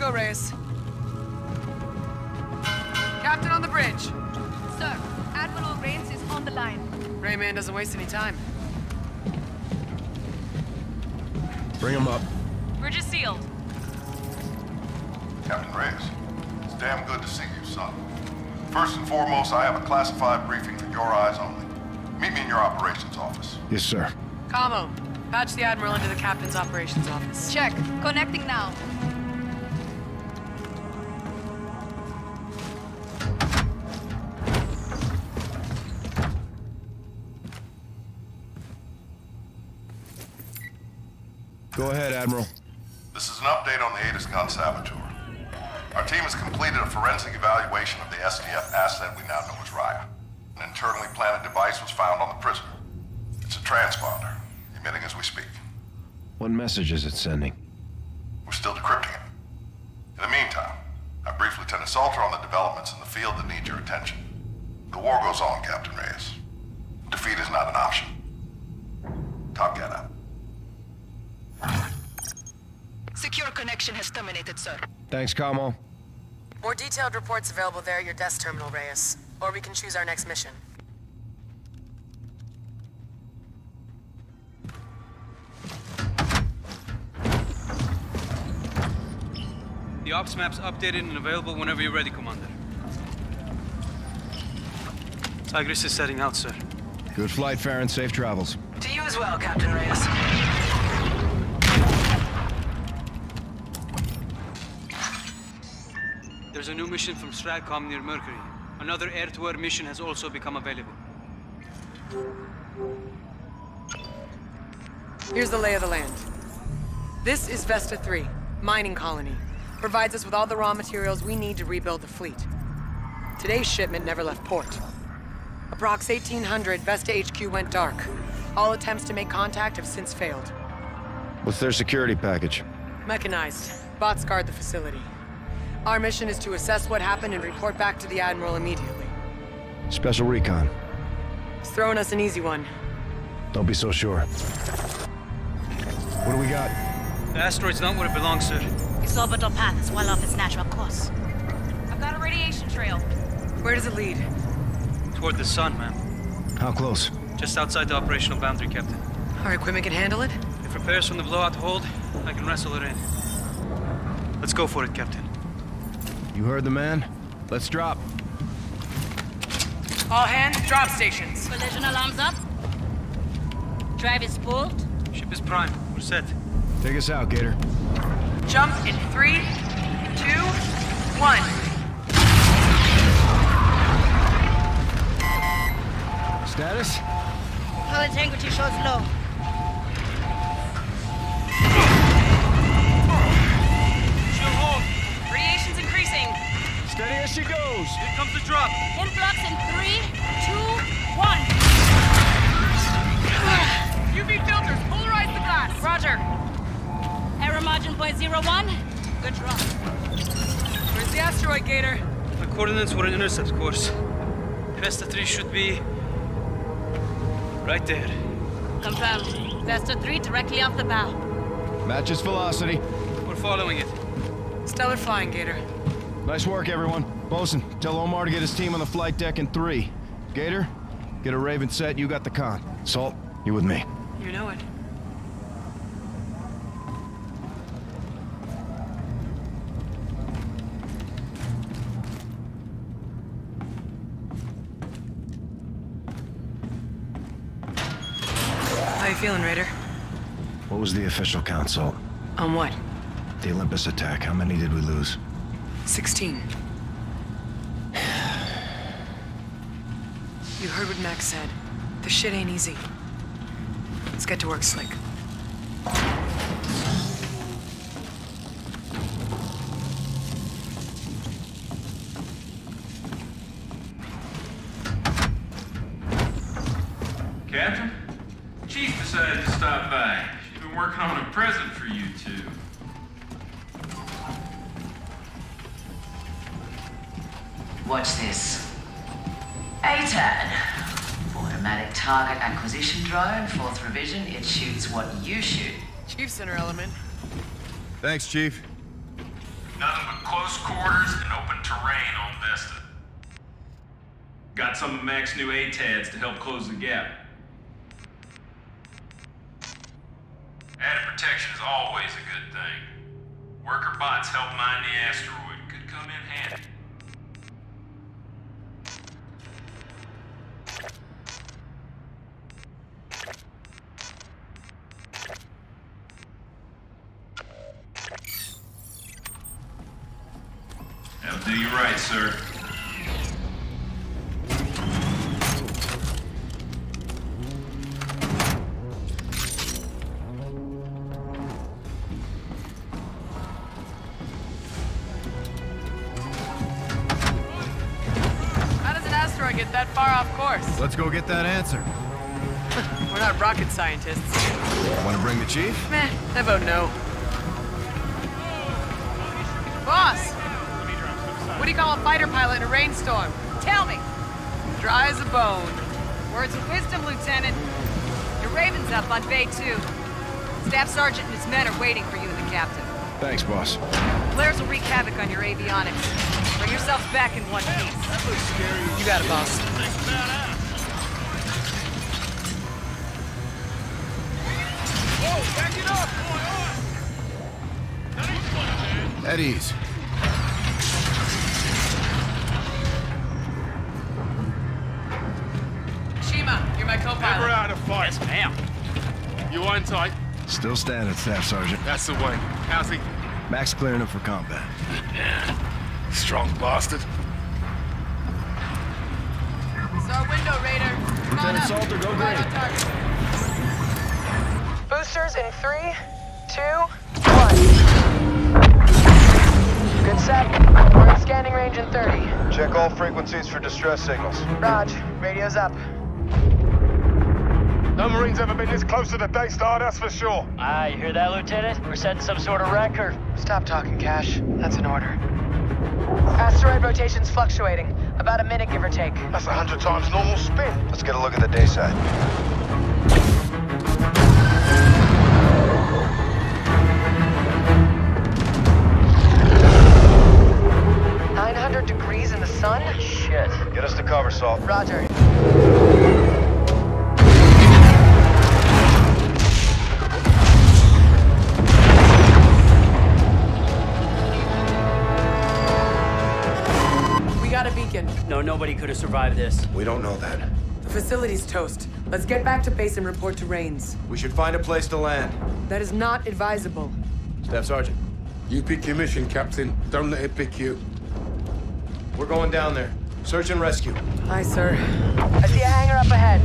go, Reyes. Captain on the bridge. Sir, Admiral Raines is on the line. Rayman doesn't waste any time. Bring him up. Bridge is sealed. Captain Reyes, it's damn good to see you, son. First and foremost, I have a classified briefing for your eyes only. Meet me in your operations office. Yes, sir. Camo, patch the Admiral into the Captain's operations office. Check. Connecting now. Admiral. This is an update on the Aediscon Saboteur. Our team has completed a forensic evaluation of the SDF asset we now know as Raya. An internally planted device was found on the prisoner. It's a transponder, emitting as we speak. What message is it sending? Thanks, More detailed reports available there at your desk terminal, Reyes. Or we can choose our next mission. The ops map's updated and available whenever you're ready, Commander. Tigris is setting out, sir. Good flight, Farron. Safe travels. To you as well, Captain Reyes. There's a new mission from Stratcom near Mercury. Another air-to-air mission has also become available. Here's the lay of the land. This is Vesta 3, mining colony. Provides us with all the raw materials we need to rebuild the fleet. Today's shipment never left port. Approx 1800, Vesta HQ went dark. All attempts to make contact have since failed. What's their security package? Mechanized. Bots guard the facility. Our mission is to assess what happened and report back to the Admiral immediately. Special recon. He's throwing us an easy one. Don't be so sure. What do we got? The asteroid's not where it belongs, sir. Its orbital path is well off its natural course. I've got a radiation trail. Where does it lead? Toward the sun, ma'am. How close? Just outside the operational boundary, Captain. Our equipment can handle it? If repairs from the blowout hold, I can wrestle it in. Let's go for it, Captain. You heard the man? Let's drop. All hands, drop stations. Collision alarms up. Drive is spooled. Ship is prime. We're set. Take us out, Gator. Jump in three, two, one. Status? Hull integrity shows low. She goes. Here comes the drop. Influx in three, two, one. UV filters, polarize the glass. Roger. Error margin point zero one. Good drop. Where's the asteroid, Gator? The coordinates were an intercept course. Vesta 3 should be... right there. Confirmed. Vesta three directly off the bow. Matches velocity. We're following it. Stellar flying, Gator. Nice work, everyone. Bosun, tell Omar to get his team on the flight deck in three. Gator, get a Raven set. You got the con. Salt, you with me. You know it. How you feeling, Raider? What was the official count, Salt? On what? The Olympus attack. How many did we lose? 16. You heard what Max said. The shit ain't easy. Let's get to work, Slick. It shoots what you shoot. Chief Center Element. Thanks, Chief. Nothing but close quarters and open terrain on Vesta. Got some of Mac's new ATADs to help close the gap. Added protection is always a good thing. Worker bots help mine the asteroid. Could come in handy. That'll do you right, sir. How does an asteroid get that far off course? Let's go get that answer. We're not rocket scientists. Want to bring the chief? Meh, I vote no. Call a fighter pilot in a rainstorm? Tell me. Dry as a bone. Words of wisdom, Lieutenant. Your Raven's up on Bay 2. Staff Sergeant and his men are waiting for you and the Captain. Thanks, boss. Flares will wreak havoc on your avionics. Bring yourselves back in one piece. That looks scary. You got it, boss. At ease. You tight? Still standing, Staff Sergeant. That's the way. How's he? Max clearing him for combat. Strong bastard. It's our window, Raider. Come Lieutenant. Salter, go green. Boosters in three, two, one. Good set. We're in scanning range in 30. Check all frequencies for distress signals. Raj, radio's up. No Marines ever been this close to the Daystar, that's for sure. Ah, you hear that, Lieutenant? We're setting some sort of record. Stop talking, Cash. That's an order. Asteroid rotation's fluctuating. About a minute, give or take. That's a hundred times normal spin. Let's get a look at the day side. Nine hundred degrees in the sun? Shit. Get us to cover, Salt. Roger. No, nobody could have survived this. We don't know that. The facility's toast. Let's get back to base and report to Raines. We should find a place to land. That is not advisable. Staff Sergeant, You pick your mission, Captain. Don't let it pick you. we're going down there. Search and rescue. Aye, sir. I see a hangar up ahead.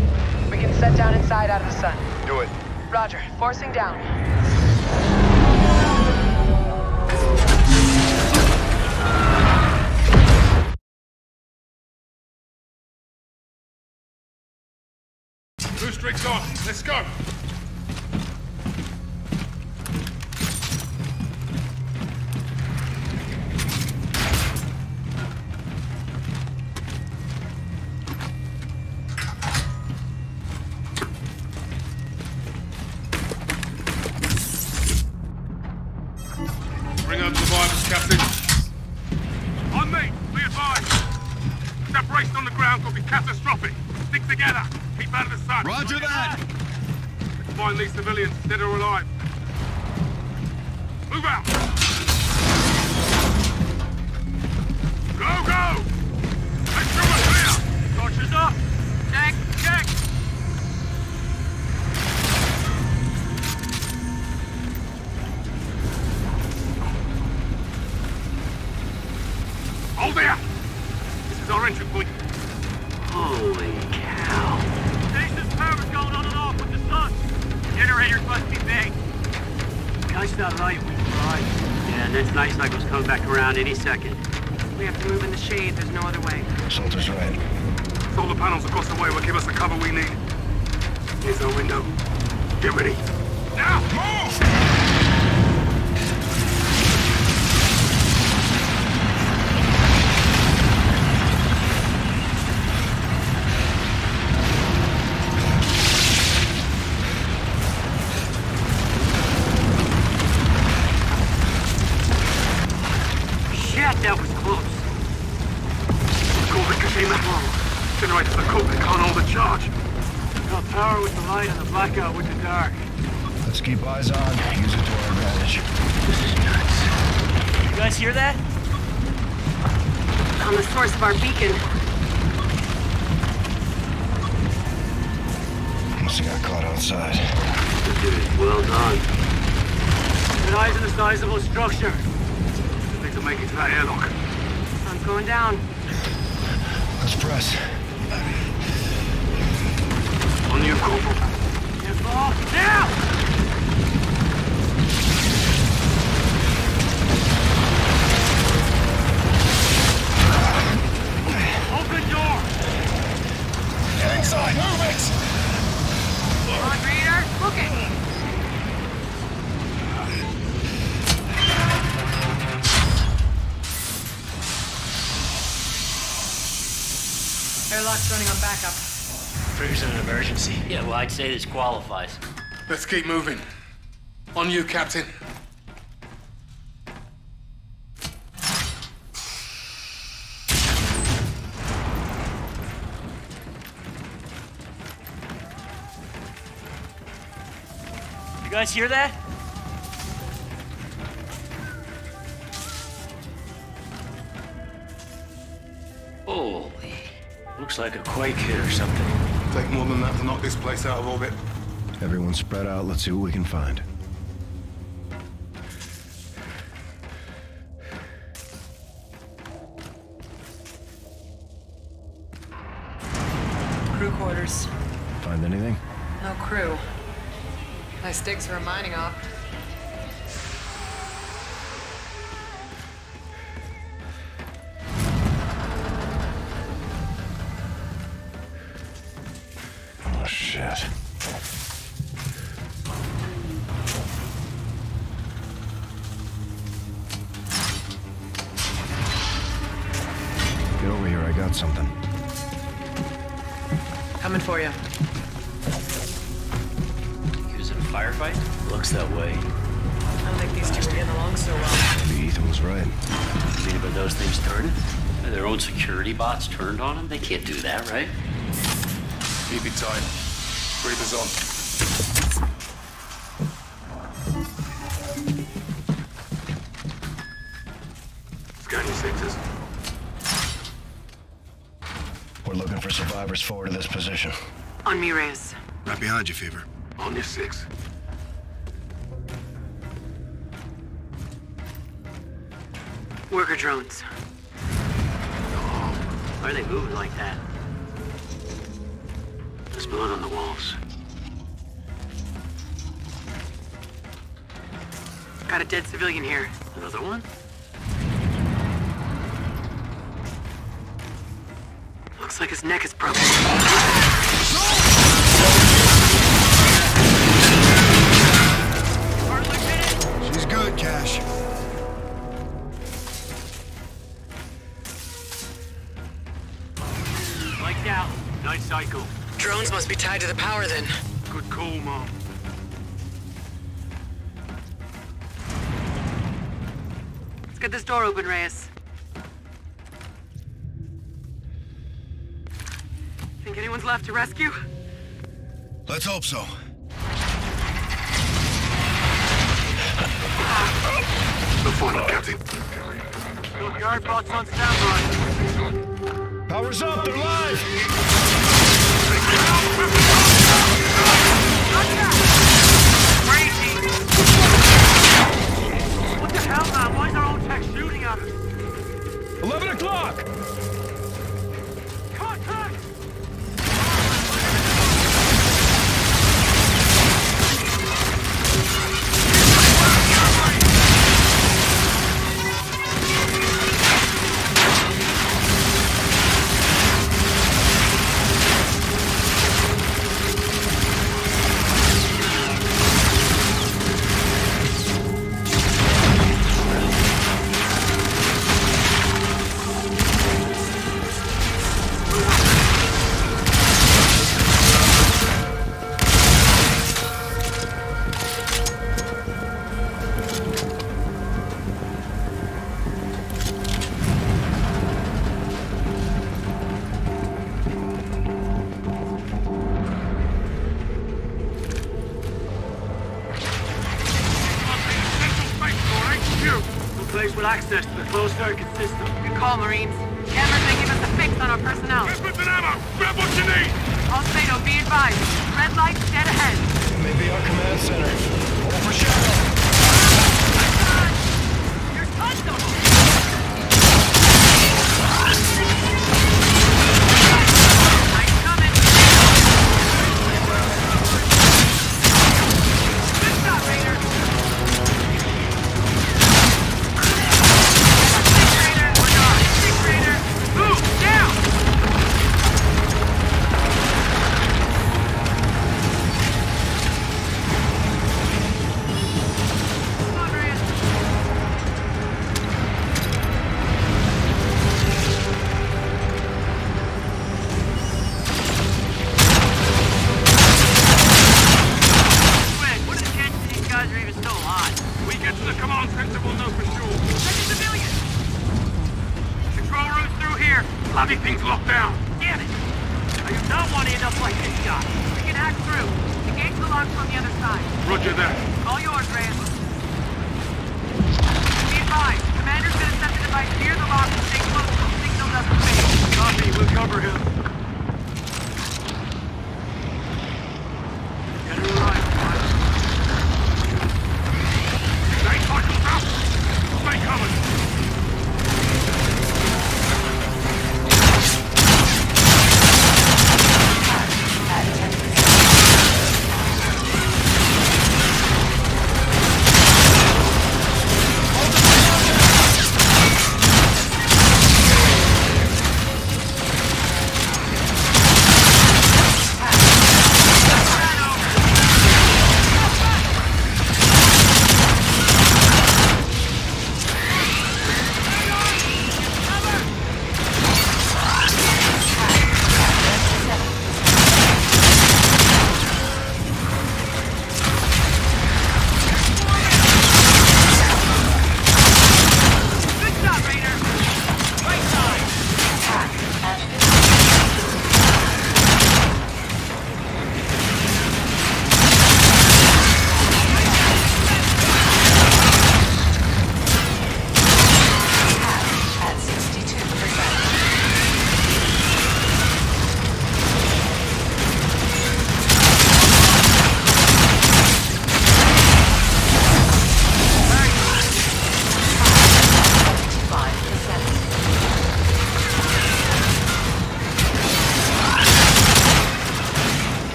We can set down inside out of the sun. Do it. Roger. Forcing down. Boost on. Let's go. Hold there. This is our entry point. Holy cow. Station's power's going on and off with the sun. Generators must be big. Guy's not right, we tried. Yeah, and that night cycle's coming back around any second. We have to move in the shade. There's no other way. Salter's right. Solar panels across the way will give us the cover we need. Here's our window. Get ready. Now, move! Triggers an emergency. Yeah, well, I'd say this qualifies. Let's keep moving. On you, Captain. You guys hear that? Holy. Looks like a quake hit or something. Take more than that to knock this place out of orbit. Everyone spread out. Let's see what we can find. Crew quarters. Find anything? No crew. Nice digs for a mining op. Right behind you, Fever. On your six. Worker drones. Why are they moving like that? There's blood on the walls. Got a dead civilian here. Another one? Looks like his neck is broken. Door open, Reyes. Think anyone's left to rescue? Let's hope so. No final, Captain. Those guard bots on standby. Power's up. They're live. The hell, man? Why is our own tech shooting at us? 11 o'clock. Marine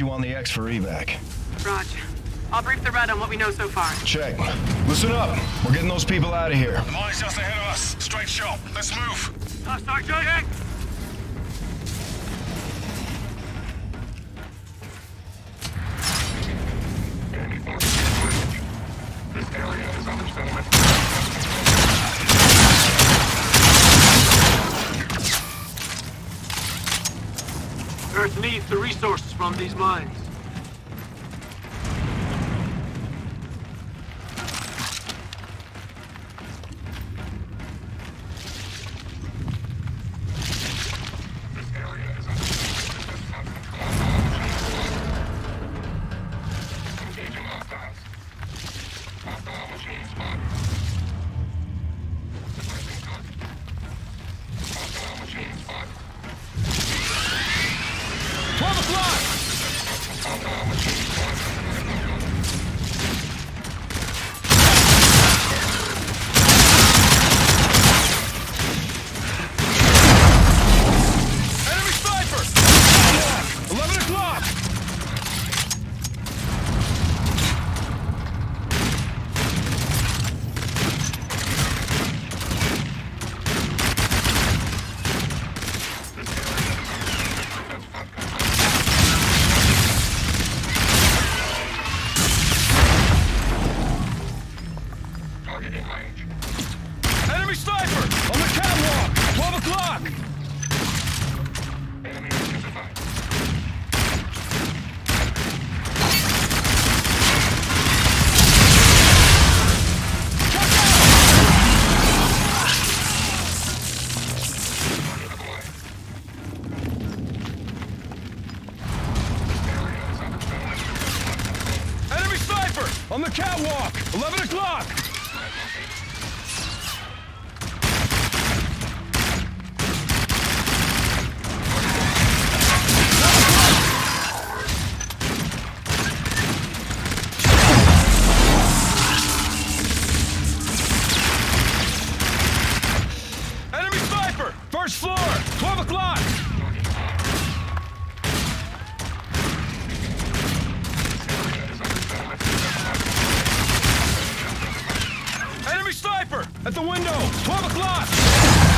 you on the X for evac. Roger. I'll brief the red on what we know so far. Check. Listen up. We're getting those people out of here. The mine's just ahead of us. Straight shot. Let's move. Uh, Sergeant! these mines. Enemy sniper! At the window! 12 o'clock!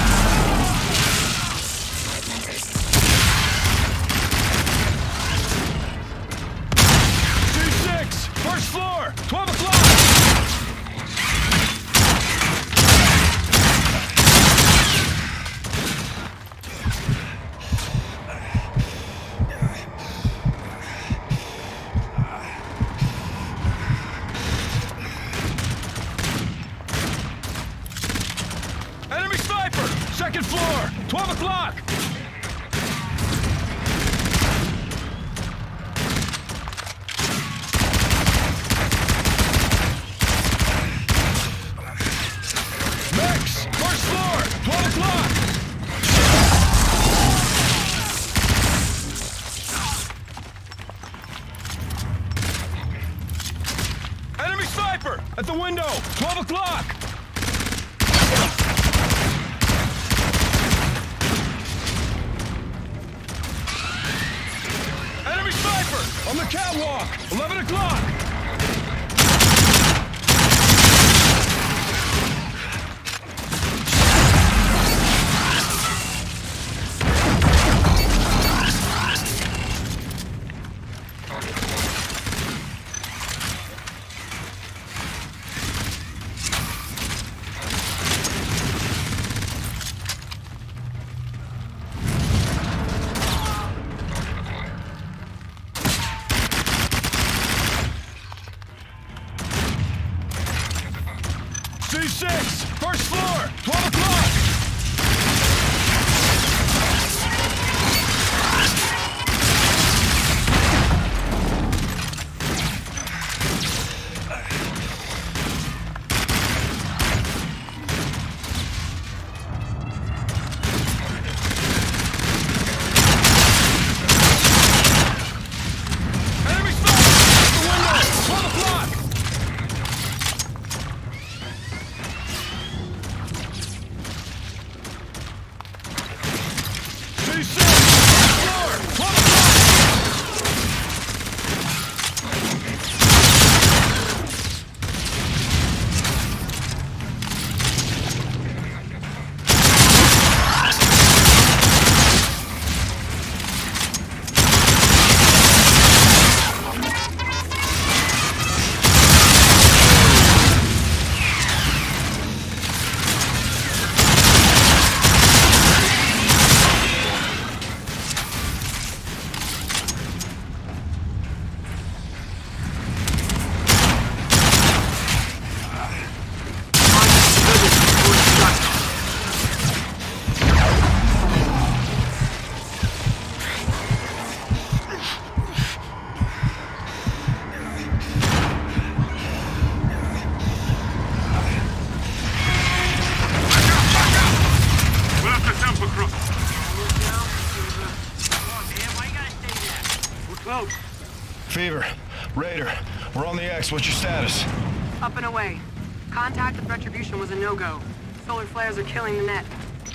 Solar killing the net.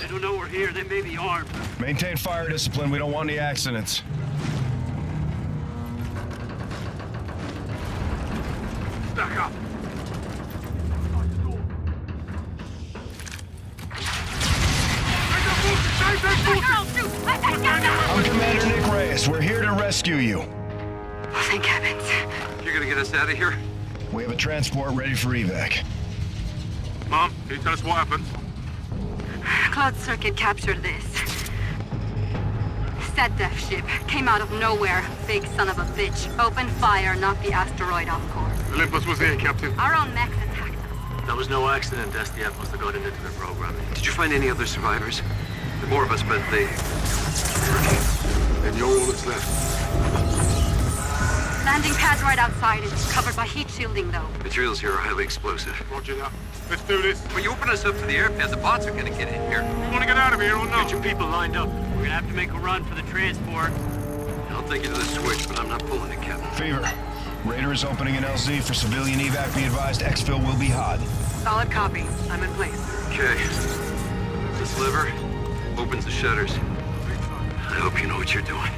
They don't know we're here. They may be armed. Maintain fire discipline. We don't want any accidents. Stack up. I'm Commander Nick Reyes. We're here to rescue you. Thank heavens. You're gonna get us out of here? We have a transport ready for evac. Mom, can you tell us what happened? Cloud Circuit captured this. That Death ship. Came out of nowhere. Big son of a bitch. Open fire, knocked the asteroid off course. Olympus was there, Captain. Our own mechs attacked us. That was no accident. SDF must have gotten into their programming. Did you find any other survivors? The more of us, but they... And you're all that's left. Landing pad's right outside. It's covered by heat shielding, though. Materials here are highly explosive. Roger that. Let's do this. When you open us up to the airpad, the bots are gonna get in here. You want to get out of here or not? Get your people lined up. We're gonna have to make a run for the transport. I'll take you to the switch, but I'm not pulling it, Captain. Fever, Raider is opening an LZ for civilian evac. Be advised, exfil will be hot. Solid copy. I'm in place. Okay. This lever opens the shutters. I hope you know what you're doing.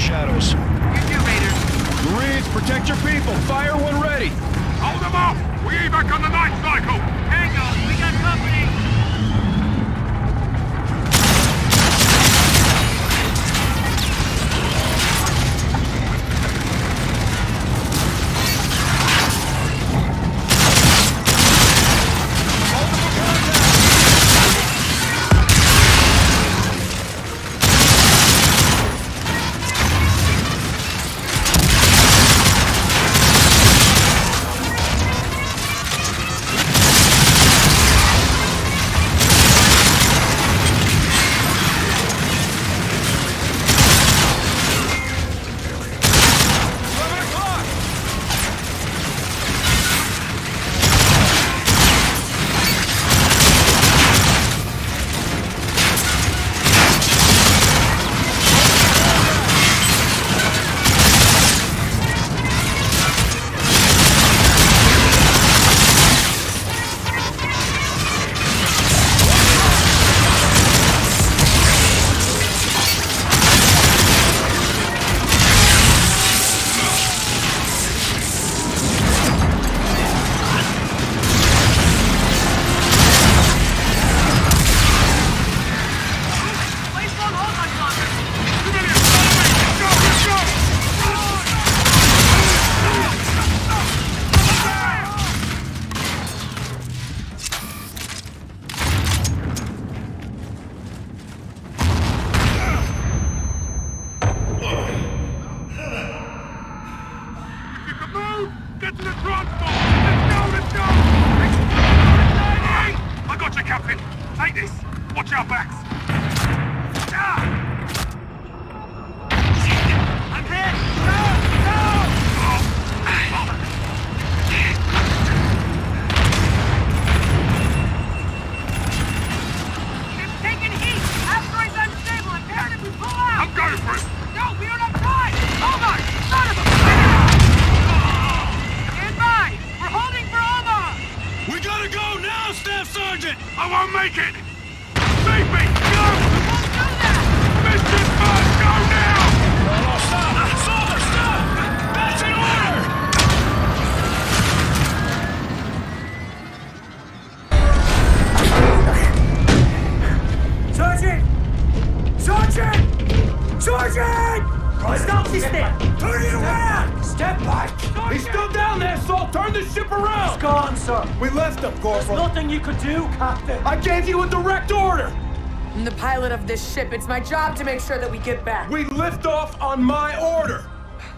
Shadows. You too, Raiders. Marines, protect your people. Fire when ready. Hold them off! We evac on the night cycle! Tango, we do, Captain. I gave you a direct order! I'm the pilot of this ship. It's my job to make sure that we get back. We lift off on my order!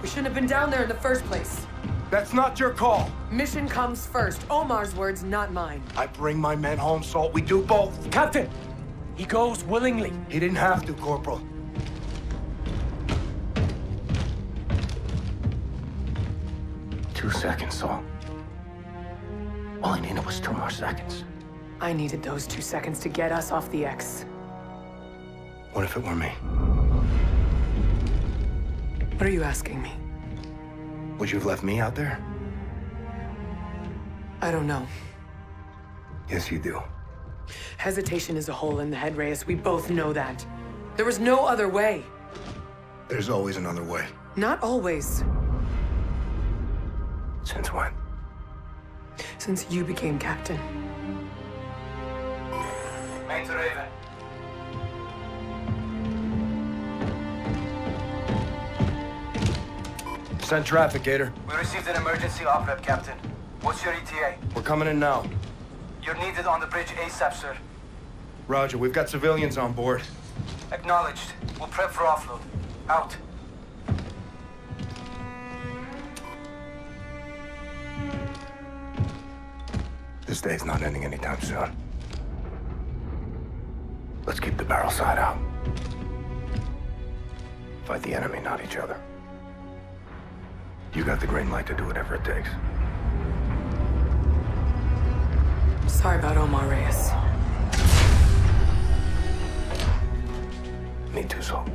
We shouldn't have been down there in the first place. That's not your call. Mission comes first. Omar's words, not mine. I bring my men home, Salt. We do both. Captain, he goes willingly. He didn't have to, Corporal. Two seconds, Salt. All I needed was two more seconds. I needed those two seconds to get us off the X. What if it were me? What are you asking me? Would you have left me out there? I don't know. Yes, you do. Hesitation is a hole in the head, Reyes. We both know that. There was no other way. There's always another way. Not always. Since when? Since you became captain. Main to Raven. Send traffic, Gator. We received an emergency oprep, Captain. What's your ETA? We're coming in now. You're needed on the bridge ASAP, sir. Roger, we've got civilians on board. Acknowledged. We'll prep for offload. Out. This day's not ending anytime soon. Let's keep the barrel side out. Fight the enemy, not each other. You got the green light to do whatever it takes. Sorry about Omar Reyes. Me too, Salt.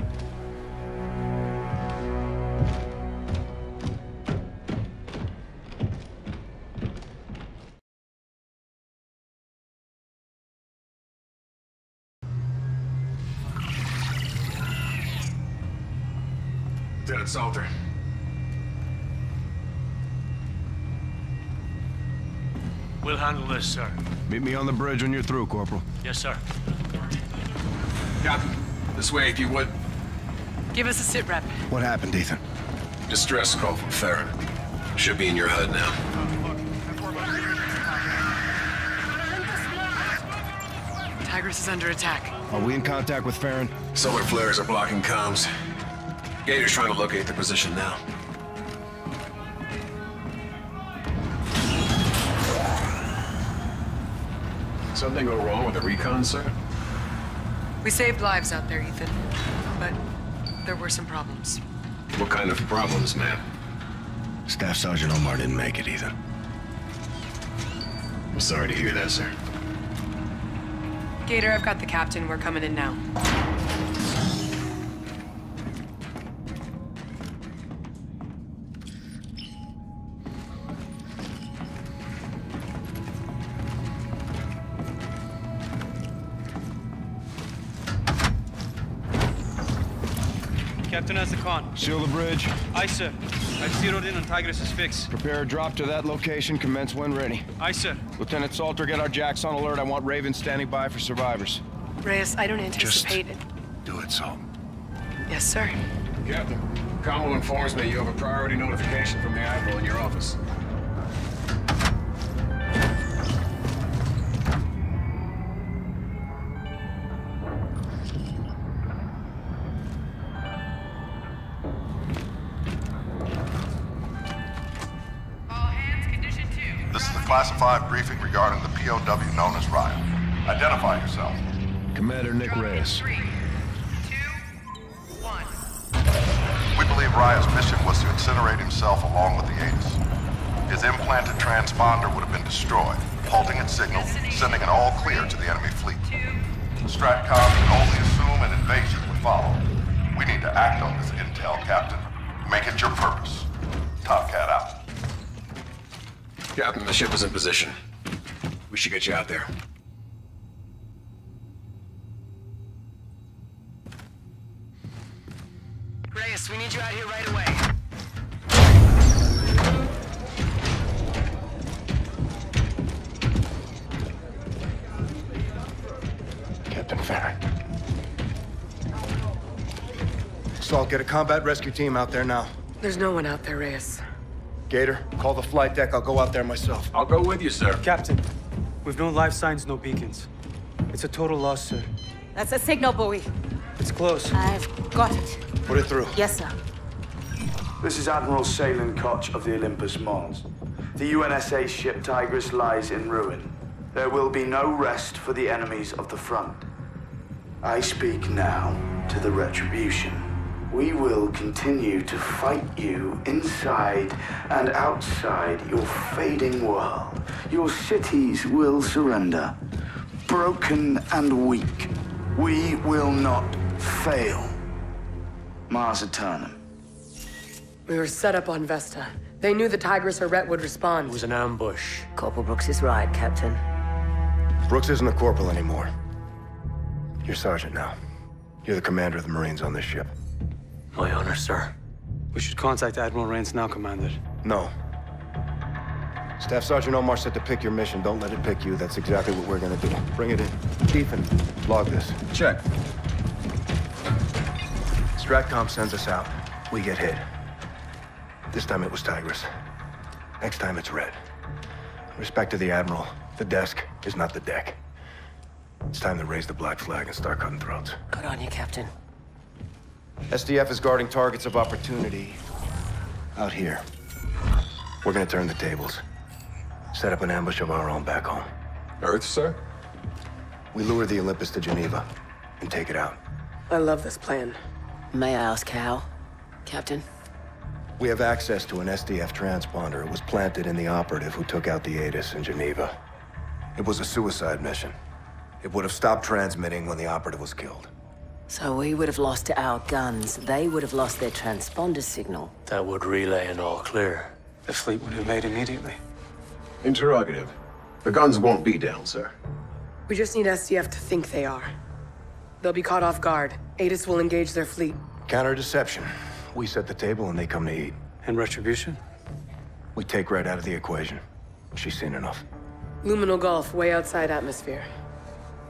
Lieutenant Salter. We'll handle this, sir. Meet me on the bridge when you're through, Corporal. Yes, sir. Captain, this way if you would. Give us a sit rep. What happened, Ethan? Distress call from Farron. Should be in your HUD now. Tigris is under attack. Are we in contact with Farron? Solar flares are blocking comms. Gator's trying to locate the position now. Something go wrong with the recon, sir? We saved lives out there, Ethan. But there were some problems. What kind of problems, ma'am? Staff Sergeant Omar didn't make it, either. I'm sorry to hear that, sir. Gator, I've got the captain. We're coming in now. Captain has the con. Seal the bridge. Aye, sir. I've zeroed in on Tigris's fix. Prepare a drop to that location. Commence when ready. Aye, sir. Lieutenant Salter, get our jacks on alert. I want Raven standing by for survivors. Reyes, I don't anticipate it. Do it, Salt. Yes, sir. Captain, Combo informs me you have a priority notification from the Admiral in your office. 5 briefing regarding the POW known as Riah. Identify yourself. Commander Nick Reyes. We believe Riah's mission was to incinerate himself along with the Aegis. His implanted transponder would have been destroyed, halting its signal, sending an all clear to the enemy fleet. Stratcom can only assume an invasion would follow. We need to act on this intel, Captain. Make it your purpose. Top Cat out. Captain, the ship is in position. We should get you out there. Reyes, we need you out here right away. Captain Farron. Salt, get a combat rescue team out there now. There's no one out there, Reyes. Gator, call the flight deck. I'll go out there myself. I'll go with you, sir. Captain, we've no life signs, no beacons. It's a total loss, sir. That's a signal buoy. It's close. I've got it. Put it through. Yes, sir. This is Admiral Salen Kotch of the Olympus Mons. The UNSA ship Tigris lies in ruin. There will be no rest for the enemies of the front. I speak now to the Retribution. We will continue to fight you inside and outside your fading world. Your cities will surrender, broken and weak. We will not fail. Mars Eternum. We were set up on Vesta. They knew the Tigris or Rhett would respond. It was an ambush. Corporal Brooks is right, Captain. Brooks isn't a corporal anymore. You're sergeant now. You're the commander of the Marines on this ship. My honor, sir. We should contact Admiral Raines now, Commander. No. Staff Sergeant Omar said to pick your mission. Don't let it pick you. That's exactly what we're gonna do. Bring it in. Ethan, log this. Check. Stratcom sends us out. We get hit. This time it was Tigris. Next time it's Red. Respect to the Admiral. The desk is not the deck. It's time to raise the black flag and start cutting throats. Good on you, Captain. SDF is guarding targets of opportunity out here. We're gonna turn the tables. Set up an ambush of our own back home. Earth, sir? We lure the Olympus to Geneva and take it out. I love this plan. May I ask how, Captain? We have access to an SDF transponder. It was planted in the operative who took out the ATIS in Geneva. It was a suicide mission. It would have stopped transmitting when the operative was killed. So we would have lost our guns. They would have lost their transponder signal. That would relay an all clear. The fleet would have made immediately. Interrogative. The guns won't be down, sir. We just need SDF to think they are. They'll be caught off guard. Atis will engage their fleet. Counter deception. We set the table and they come to eat. And retribution? We take Red out of the equation. She's seen enough. Luminal Gulf, way outside atmosphere.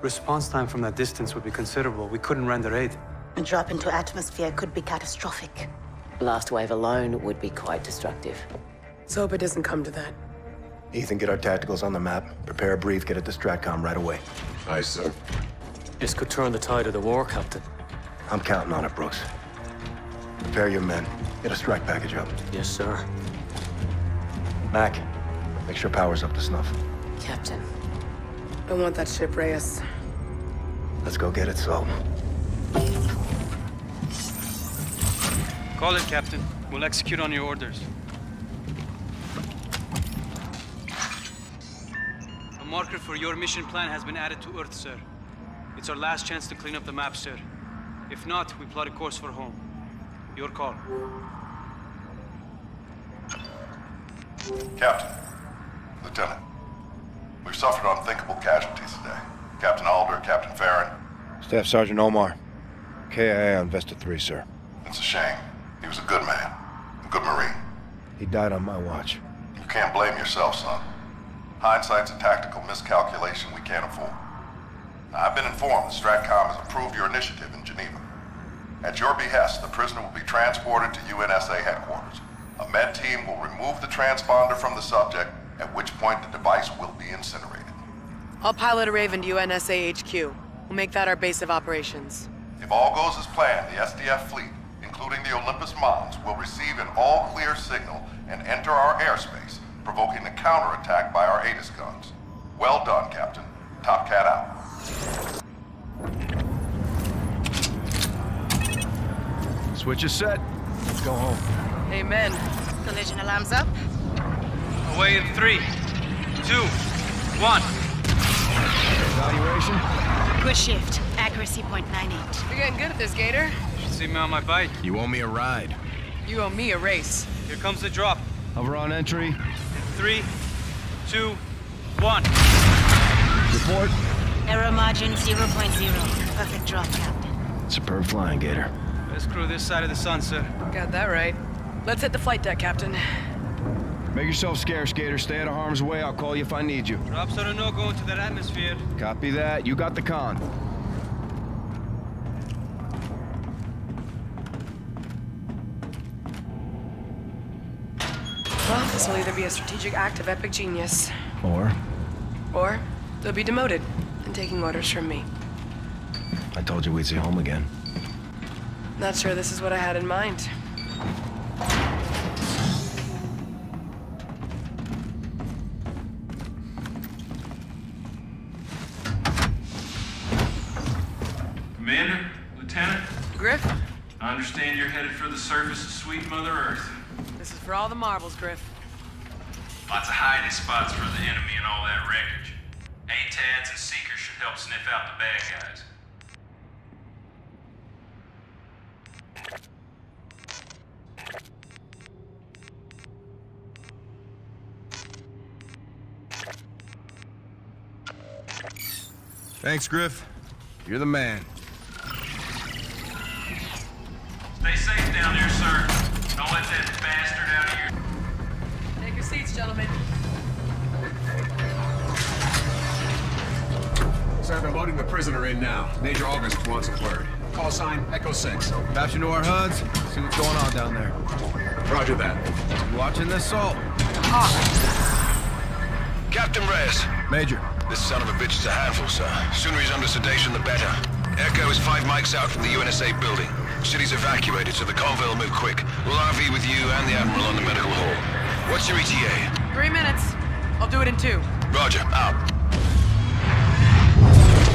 Response time from that distance would be considerable. We couldn't render aid. A drop into atmosphere could be catastrophic. Blast wave alone would be quite destructive. Let's hope it doesn't come to that. Ethan, get our tacticals on the map. Prepare a brief, get it to Stratcom right away. Aye, sir. This could turn the tide of the war, Captain. I'm counting on it, Brooks. Prepare your men. Get a strike package up. Yes, sir. Mac, make sure power's up to snuff. Captain. I want that ship, Reyes. Let's go get it, so. Call it, Captain. We'll execute on your orders. A marker for your mission plan has been added to Earth, sir. It's our last chance to clean up the map, sir. If not, we plot a course for home. Your call. Captain, Lieutenant, we've suffered unthinkable casualties today. Captain Alder, Captain Farron. Staff Sergeant Omar. KIA on Vesta 3, sir. It's a shame. He was a good man, a good Marine. He died on my watch. You can't blame yourself, son. Hindsight's a tactical miscalculation we can't afford. Now, I've been informed that STRATCOM has approved your initiative in Geneva. At your behest, the prisoner will be transported to UNSA headquarters. A med team will remove the transponder from the subject, at which point the device will be incinerated. I'll pilot a Raven to UNSA HQ. We'll make that our base of operations. If all goes as planned, the SDF fleet, including the Olympus Mons, will receive an all-clear signal and enter our airspace, provoking a counterattack by our Aegis guns. Well done, Captain. Top Cat out. Switch is set. Let's go home. Amen. Collision alarms up. Away in three, two, one. Evaluation? Good shift. Accuracy .98. You're getting good at this, Gator. You Should see me on my bike. You owe me a ride. You owe me a race. Here comes the drop. Over on entry. In three, two, one. Report. Error margin 0.0. Perfect drop, Captain. Superb flying, Gator. Best crew this side of the sun, sir. Got that right. Let's hit the flight deck, Captain. Make yourself scarce, Gator. Stay out of harm's way. I'll call you if I need you. Drops are a no-go into that atmosphere. Copy that. You got the con. Well, this will either be a strategic act of epic genius, Or, or they'll be demoted and taking orders from me. I told you we'd see home again. Not sure this is what I had in mind. Marbles, Griff. Lots of hiding spots for the enemy and all that wreckage. ATADs and Seekers should help sniff out the bad guys. Thanks, Griff. You're the man. Stay safe down there, sir. Don't let that bastard out of gentlemen. Sir, they're loading the prisoner in now. Major August wants a word. Call sign Echo 6. Patch into our HUDs, see what's going on down there. Roger that. You watching this, Salt? Ah. Captain Reyes. Major. This son of a bitch is a handful, sir. Sooner he's under sedation, the better. Echo is five mics out from the UNSA building. City's evacuated, so the convoy will move quick. We'll RV with you and the Admiral on the medical hall. What's your ETA? Three minutes. I'll do it in two. Roger, out.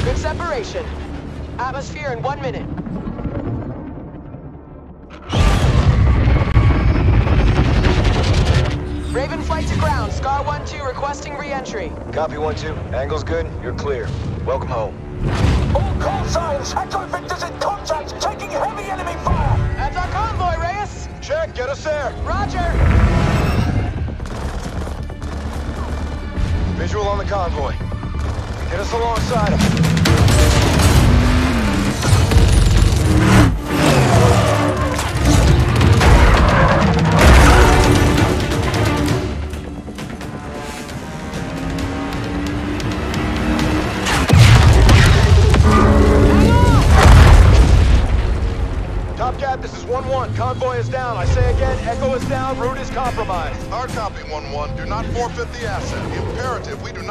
Good separation. Atmosphere in one minute. Raven flight to ground. Scar 1-2 requesting re-entry. Copy 1-2. Angle's good. You're clear. Welcome home. All call signs! Echo Victor's in contact! Taking heavy enemy fire! That's our convoy, Reyes! Check, get us there. Roger! Visual on the convoy. Get us alongside him. Top Cat, this is 1-1. Convoy is down. I say again, Echo is down. Route is compromised. Hard copy, 1-1. Do not forfeit the asset.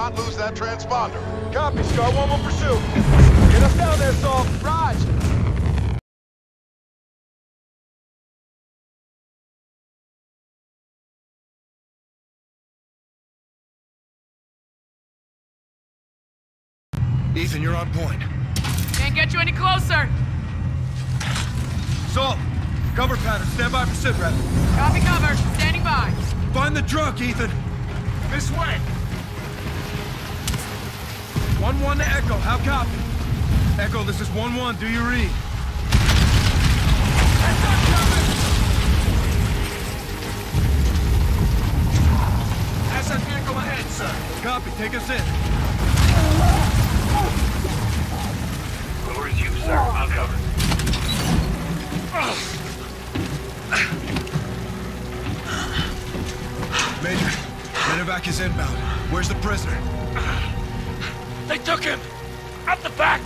Imperative we do not lose that transponder. Copy, Scar 1 will pursue. Get us down there, Salt. Raj! Ethan, you're on point. Can't get you any closer. Salt, cover pattern. Stand by for sit rep. Copy cover. Standing by. Find the truck, Ethan. This way! 1-1 to Echo. How copy? Echo, this is 1-1. Do you read? Vehicle ahead, sir. Copy. Take us in. Over you, sir. I'll cover. Major, medevac is inbound. Where's the prisoner? They took him! Out the back!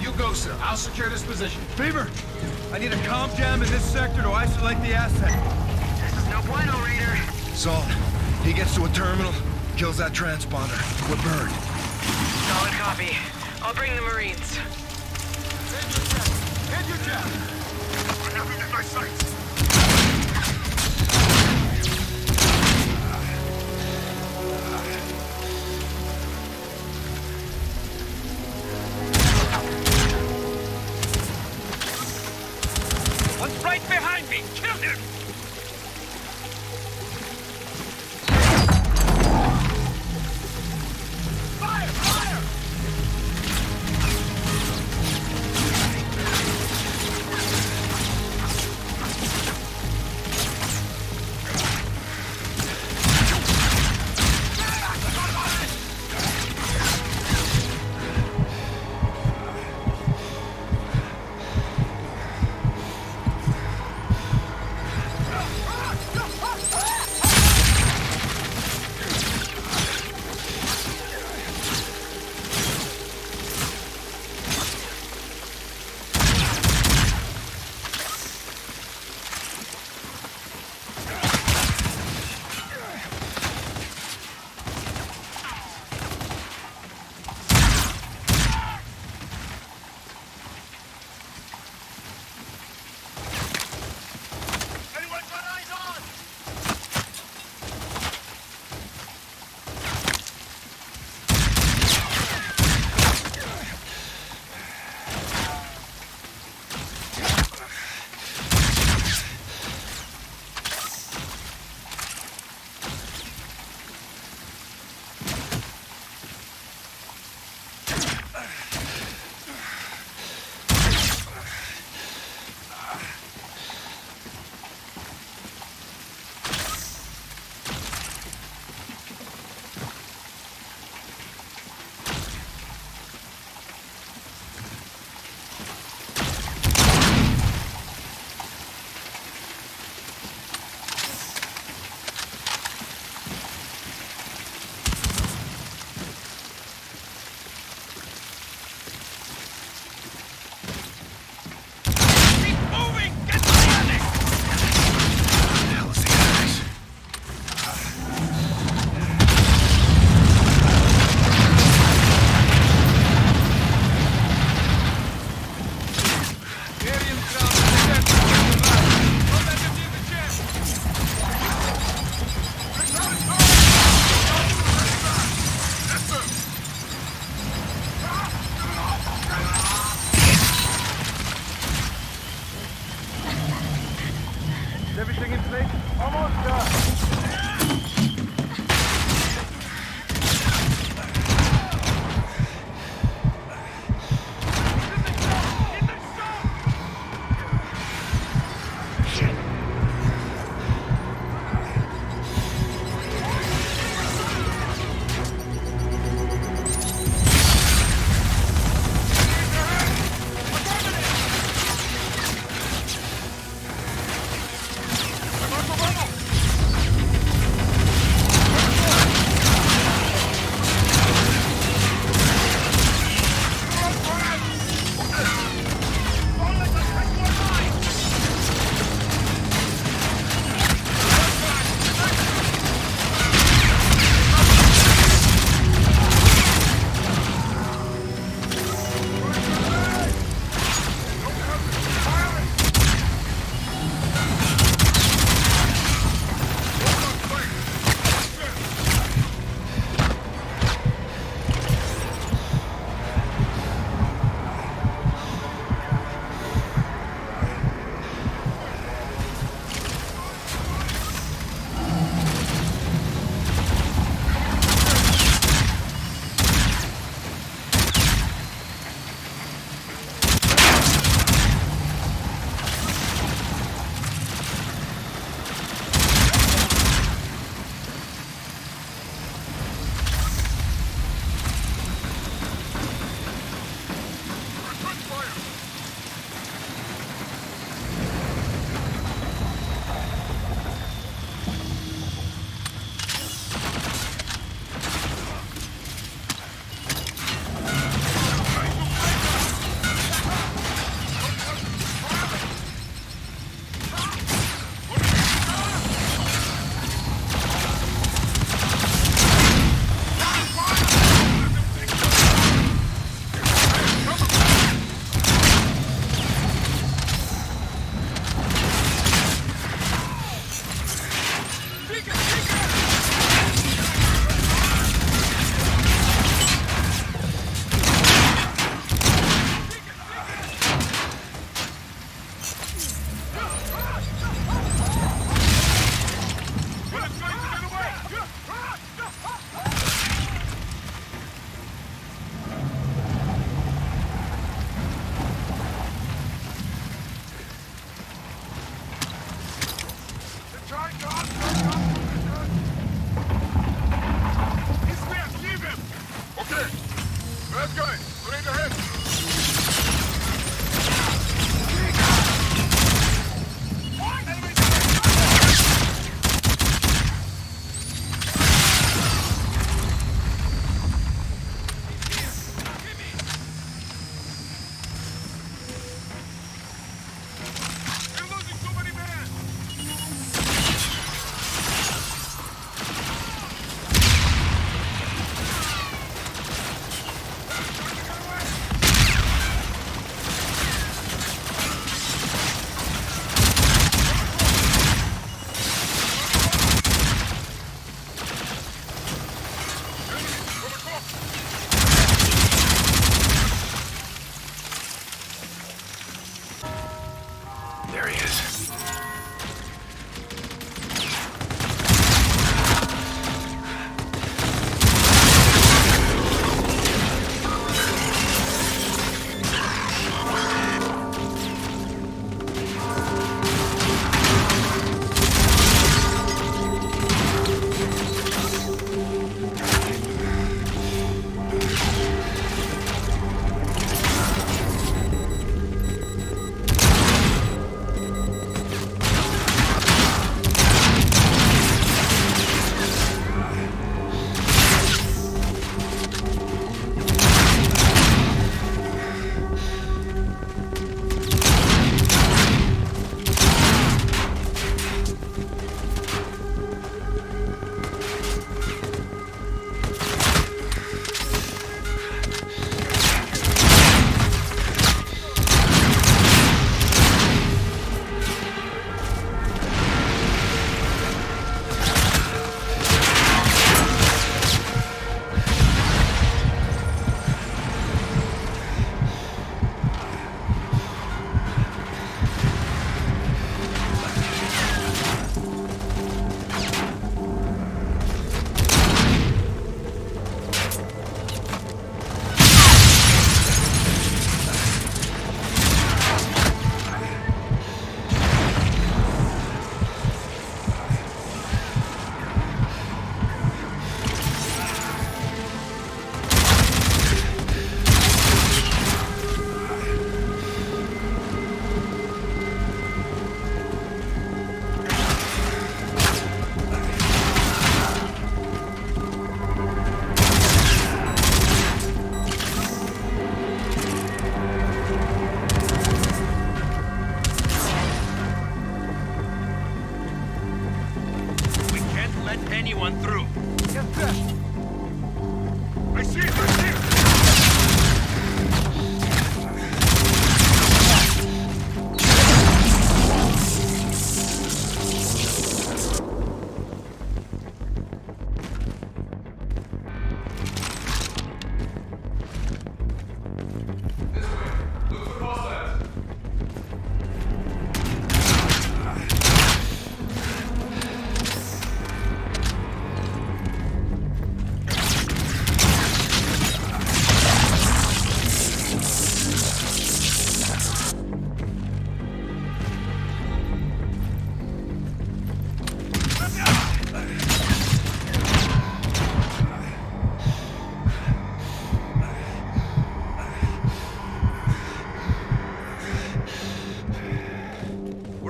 You go, sir. I'll secure this position. Beaver, I need a calm jam in this sector to isolate the asset. This is no bueno, Raider. Salt, he gets to a terminal, kills that transponder. We're burned. Solid copy. I'll bring the Marines. Hit your jab! I have him in my sights!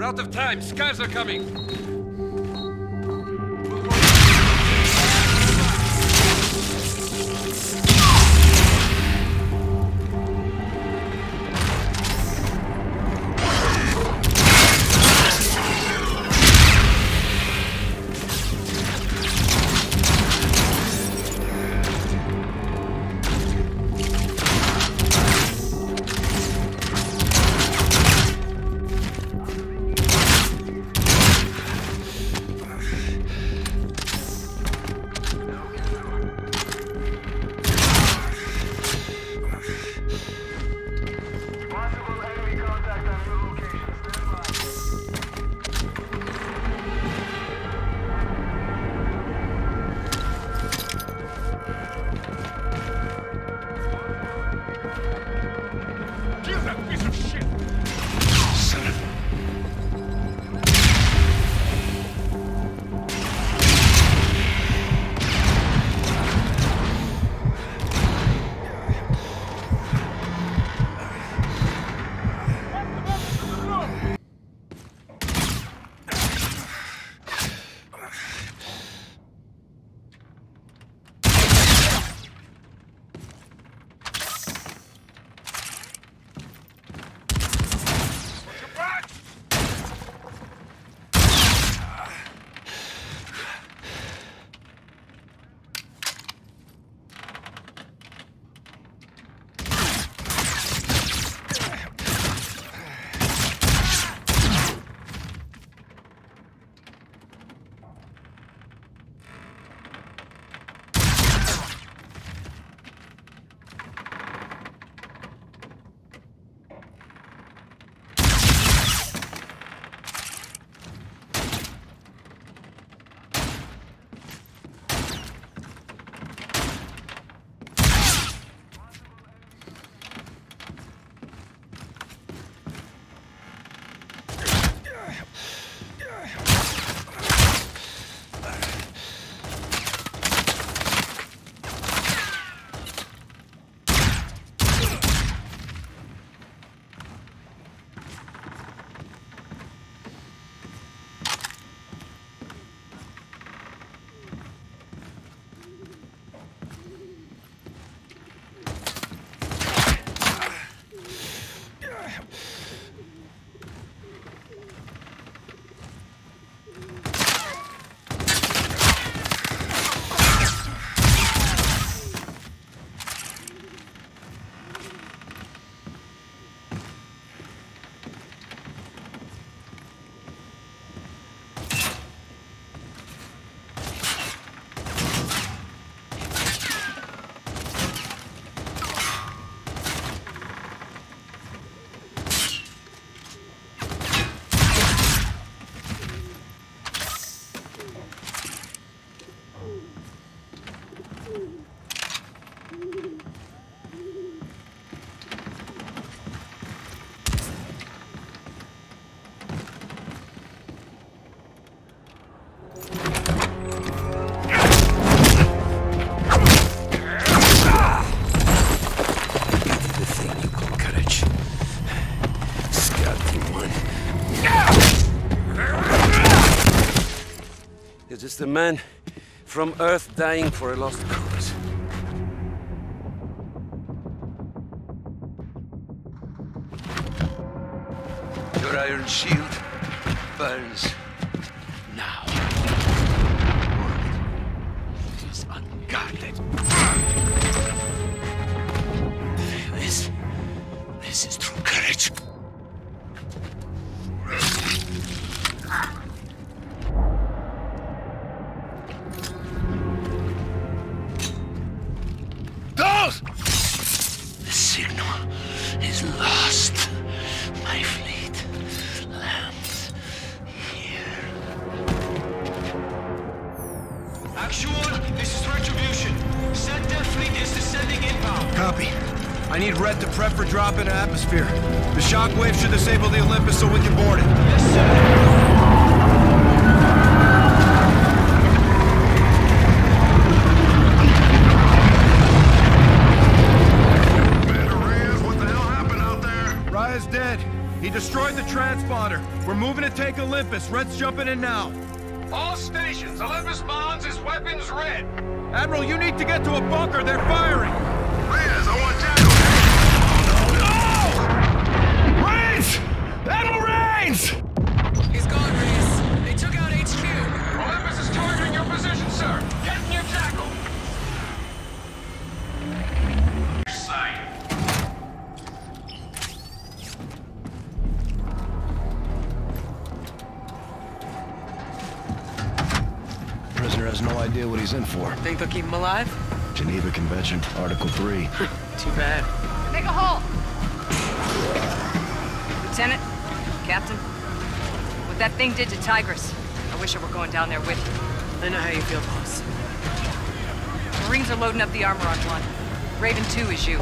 Out of time. Scavs are coming. A man from Earth dying for a lost cause. Your iron shield burns jumping in now. All stations, Olympus Mons is weapons red. Admiral, you need to get to a bunker. They're firing. Reyes, I want Geneva Convention, Article 3. Too bad. Make a hole! Lieutenant, Captain, what that thing did to Tigris, I wish I were going down there with you. I know how you feel, boss. Marines are loading up the armor on one. Raven 2 is you.